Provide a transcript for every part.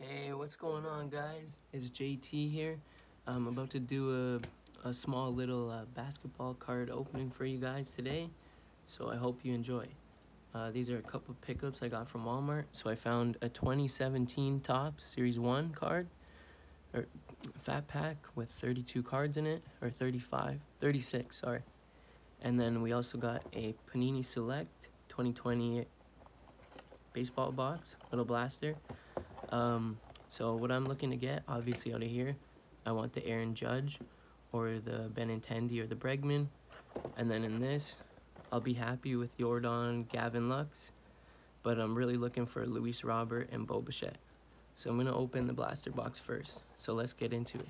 Hey, what's going on, guys? It's JT here. I'm about to do a, a small little uh, basketball card opening for you guys today, so I hope you enjoy. Uh, these are a couple pickups I got from Walmart. So I found a 2017 Topps Series 1 card, or fat pack with 32 cards in it, or 35, 36, sorry. And then we also got a Panini Select 2020 baseball box, little blaster. Um, so what I'm looking to get, obviously out of here, I want the Aaron Judge or the Benintendi or the Bregman. And then in this, I'll be happy with Yordan, Gavin Lux, but I'm really looking for Luis Robert and Bo Bichette. So I'm gonna open the blaster box first. So let's get into it.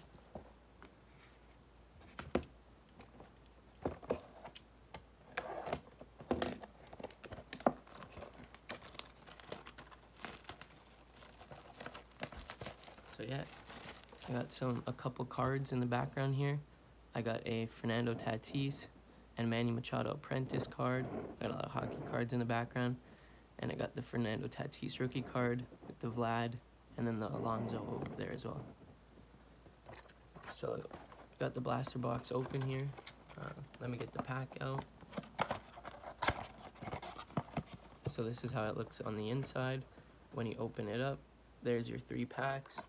So yeah, I got some a couple cards in the background here. I got a Fernando Tatis and Manny Machado apprentice card. I got a lot of hockey cards in the background. And I got the Fernando Tatis rookie card with the Vlad and then the Alonso over there as well. So got the blaster box open here. Uh, let me get the pack out. So this is how it looks on the inside. When you open it up, there's your three packs.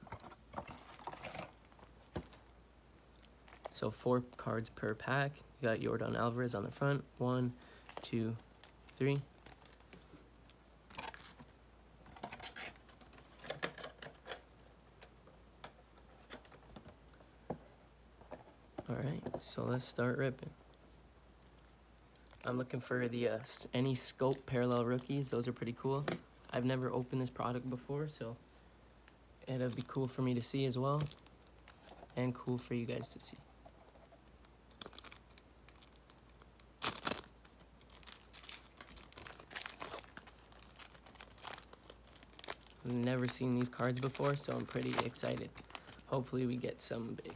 So four cards per pack. You got Yordan Alvarez on the front. One, two, three. All right, so let's start ripping. I'm looking for the uh, any scope parallel rookies. Those are pretty cool. I've never opened this product before, so it'll be cool for me to see as well, and cool for you guys to see. Never seen these cards before, so I'm pretty excited. Hopefully we get some big.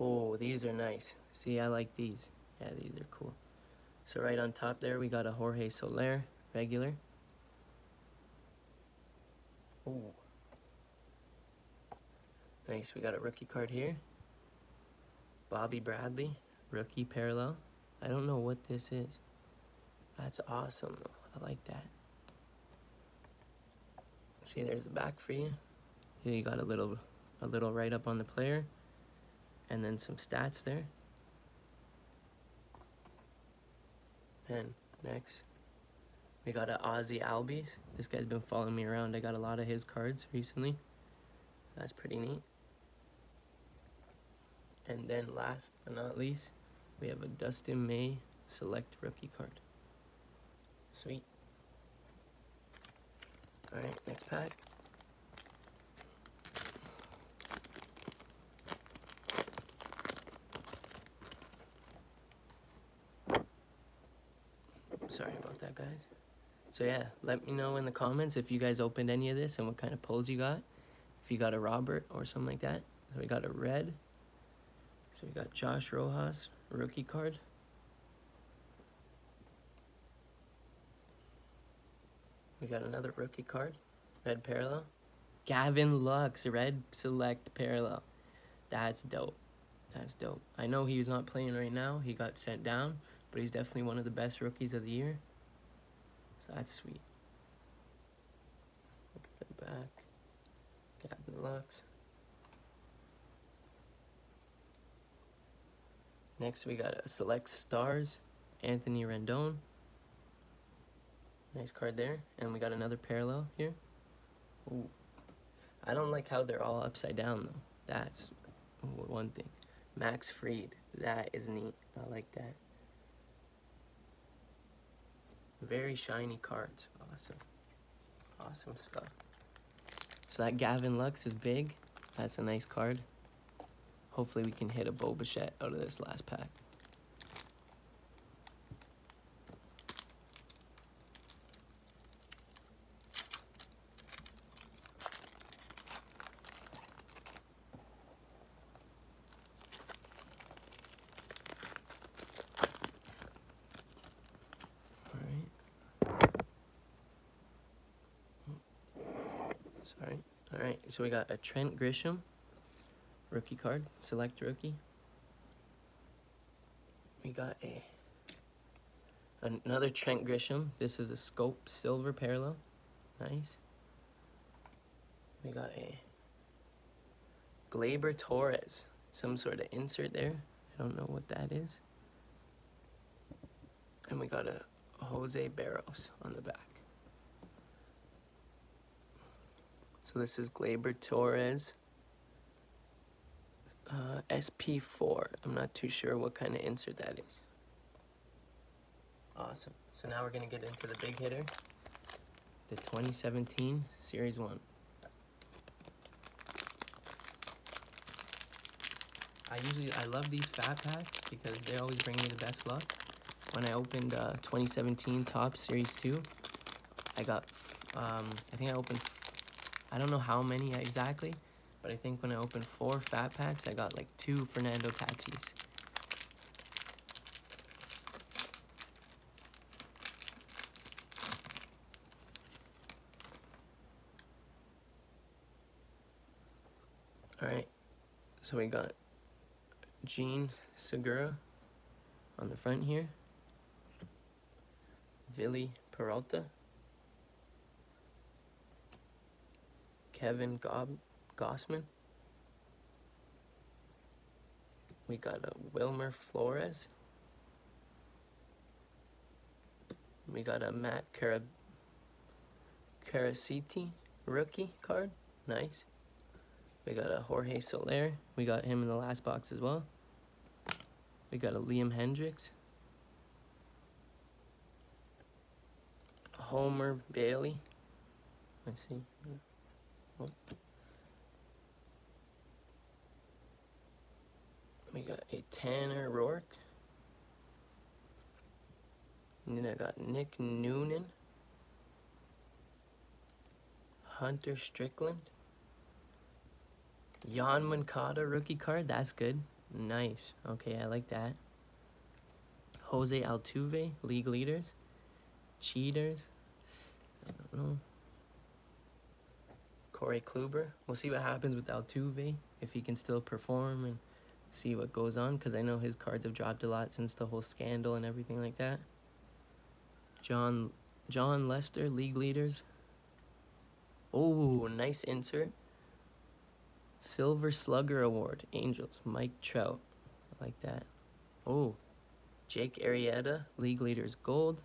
Oh, these are nice. See, I like these. Yeah, these are cool. So right on top there, we got a Jorge Soler, regular. Oh. Nice, we got a rookie card here. Bobby Bradley, rookie parallel. I don't know what this is. That's awesome. I like that. See, there's the back for you. Here you got a little, a little write up on the player, and then some stats there. And next, we got a Ozzie Albies. This guy's been following me around. I got a lot of his cards recently. That's pretty neat. And then last but not least, we have a Dustin May Select Rookie card. Sweet. Alright, next pack. Sorry about that, guys. So yeah, let me know in the comments if you guys opened any of this and what kind of pulls you got. If you got a Robert or something like that. So we got a red. So we got Josh Rojas, rookie card. We got another rookie card, red parallel. Gavin Lux, red select parallel. That's dope. That's dope. I know he's not playing right now. He got sent down, but he's definitely one of the best rookies of the year. So that's sweet. Look at the back. Gavin Lux. Next, we got a Select Stars, Anthony Rendon. Nice card there. And we got another parallel here. Ooh. I don't like how they're all upside down, though. That's one thing. Max Fried. That is neat. I like that. Very shiny cards. Awesome. Awesome stuff. So that Gavin Lux is big. That's a nice card. Hopefully we can hit a Bo Bichette out of this last pack. All right. So we got a Trent Grisham rookie card, select rookie. We got a another Trent Grisham. This is a scope silver parallel. Nice. We got a Gleyber Torres. Some sort of insert there. I don't know what that is. And we got a Jose Barros on the back. So this is Gleyber Torres. Uh, SP4. I'm not too sure what kind of insert that is. Awesome. So now we're going to get into the big hitter. The 2017 Series 1. I usually, I love these fat packs because they always bring me the best luck. When I opened uh, 2017 Topps Series 2, I got, um, I think I opened, I don't know how many exactly, but I think when I opened four fat packs, I got like two Fernando Tatis. Alright, so we got Jean Segura on the front here. Wily Peralta. Kevin Gob Gausman. We got a Wilmer Flores. We got a Matt Cara Carasiti rookie card. Nice. We got a Jorge Soler. We got him in the last box as well. We got a Liam Hendriks. Homer Bailey. Let's see. Oh. We got a Tanner Roark. And then I got Nick Noonan. Hunter Strickland. Yoan Moncada rookie card. That's good. Nice. Okay, I like that. Jose Altuve, league leaders. Cheaters. I don't know. Corey Kluber. We'll see what happens with Altuve, if he can still perform and see what goes on, because I know his cards have dropped a lot since the whole scandal and everything like that. John Jon Lester, league leaders. Oh, nice insert. Silver Slugger Award, Angels, Mike Trout. I like that. Oh, Jake Arrieta, League Leaders Gold.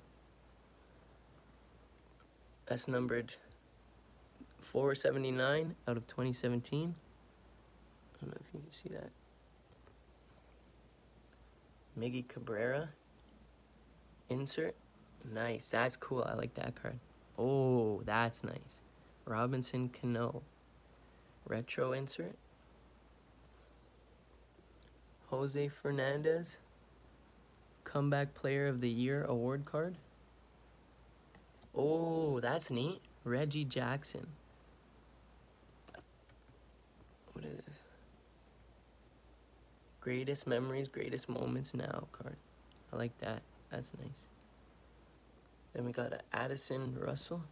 That's numbered 479 out of 2017. I don't know if you can see that. Miggy Cabrera. Insert. Nice. That's cool. I like that card. Oh, that's nice. Robinson Cano. Retro insert. Jose Fernandez. Comeback Player of the Year award card. Oh, that's neat. Reggie Jackson. What is this? Greatest memories, greatest moments now card. I like that. That's nice. Then we got Addison Russell.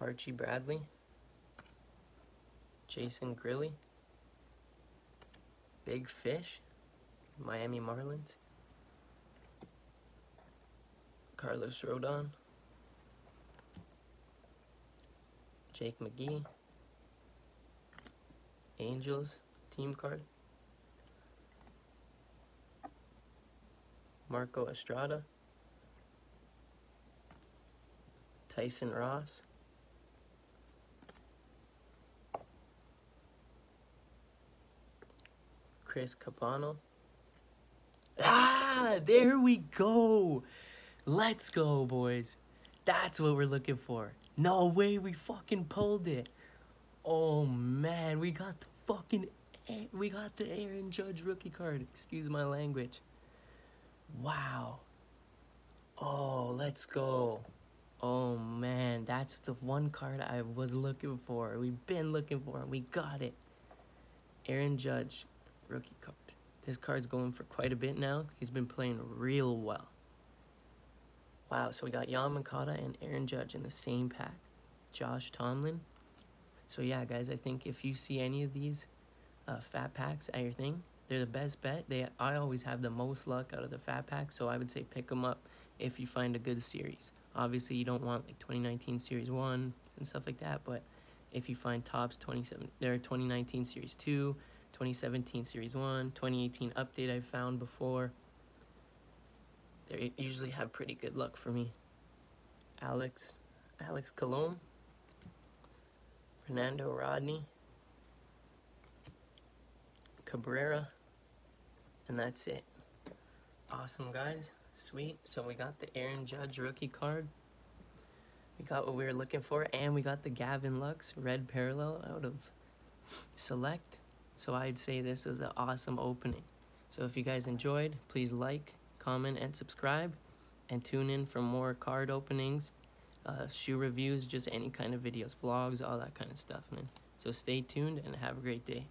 Archie Bradley, Jason Grilli, Big Fish, Miami Marlins, Carlos Rodon, Jake McGee, Angels team card, Marco Estrada, Tyson Ross, Chris Capuano. Ah, there we go. Let's go, boys. That's what we're looking for. No way, we fucking pulled it. Oh man, we got the fucking we got the Aaron Judge rookie card. Excuse my language. Wow. Oh, let's go. Oh man, that's the one card I was looking for. We've been looking for it. We got it. Aaron Judge, rookie card. This card's going for quite a bit now. He's been playing real well. Wow, so we got Yoan Moncada and Aaron Judge in the same pack. Josh Tomlin. So yeah, guys, I think if you see any of these uh, fat packs at your thing, they're the best bet. They I always have the most luck out of the fat packs, so I would say pick them up if you find a good series. Obviously, you don't want like 2019 Series 1 and stuff like that, but if you find Topps 27 there 2019 Series 2, 2017 Series 1, 2018 update I found before, they usually have pretty good luck for me. Alex Alex Colome, Fernando Rodney, Cabrera, and that's it. Awesome, guys. Sweet. So we got the Aaron Judge rookie card. We got what we were looking for, and we got the Gavin Lux red parallel out of Select. So I'd say this is an awesome opening. So if you guys enjoyed, please like, comment, and subscribe. And tune in for more card openings, uh, shoe reviews, just any kind of videos, vlogs, all that kind of stuff, man. So stay tuned and have a great day.